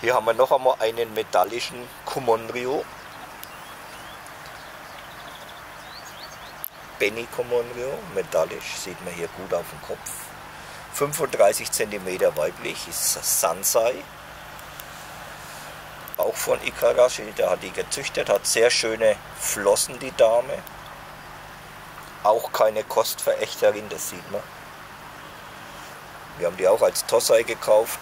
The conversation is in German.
Hier haben wir noch einmal einen metallischen Comonrio. Benny Comonrio, metallisch, sieht man hier gut auf dem Kopf. 35 cm weiblich, ist Sansai. Auch von Ikarashi, der hat die gezüchtet, hat sehr schöne Flossen, die Dame. Auch keine Kostverächterin, das sieht man. Wir haben die auch als Tossai gekauft.